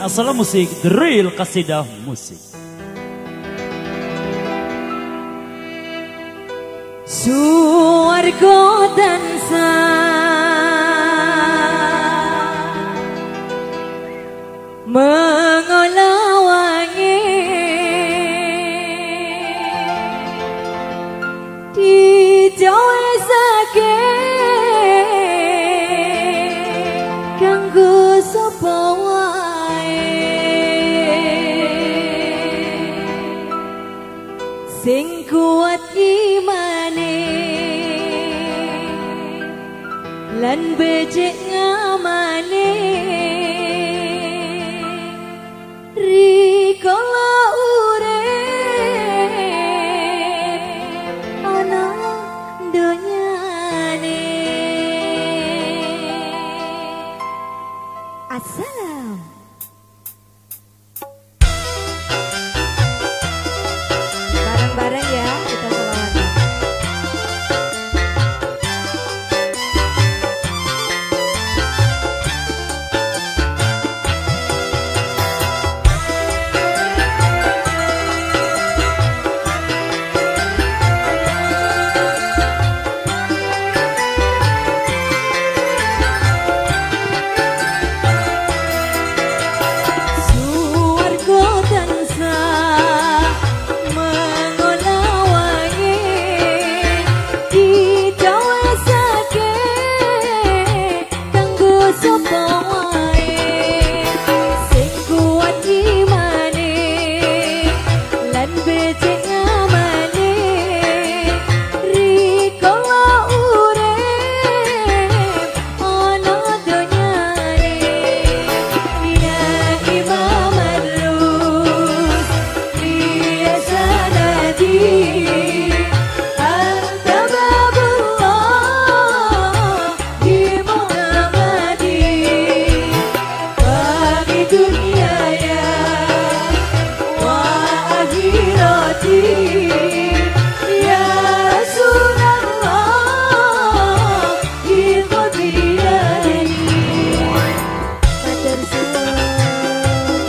Asal musik drill kasidah musik. Suwargo me ben becik ngamali Rikola urep Ono donyane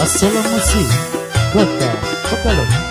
Assalamualaikum Kota Pekalongan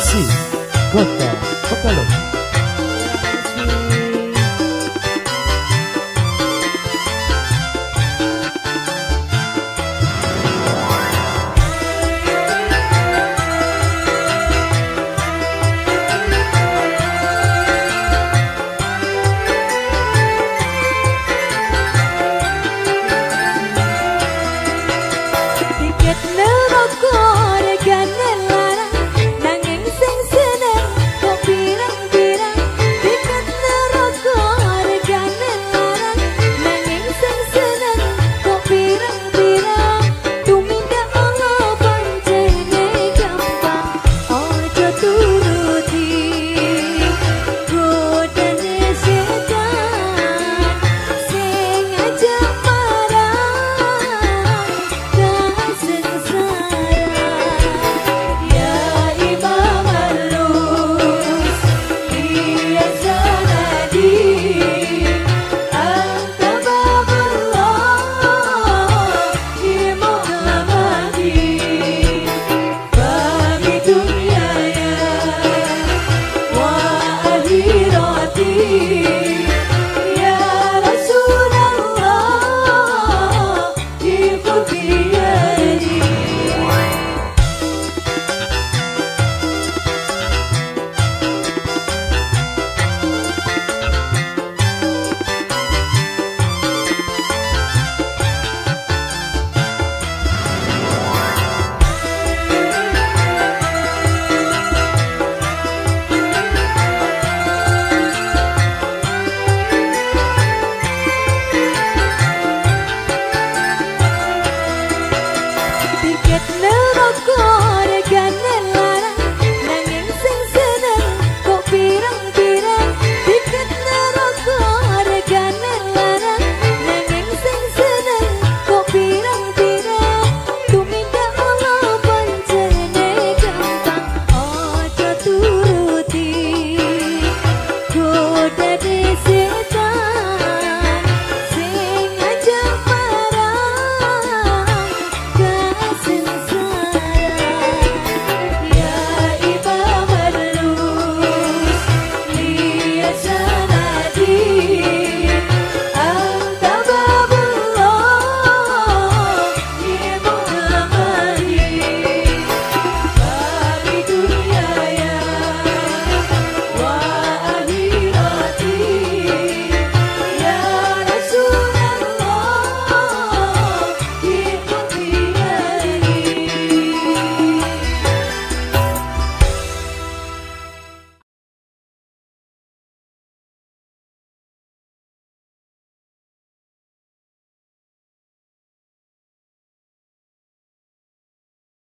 欲。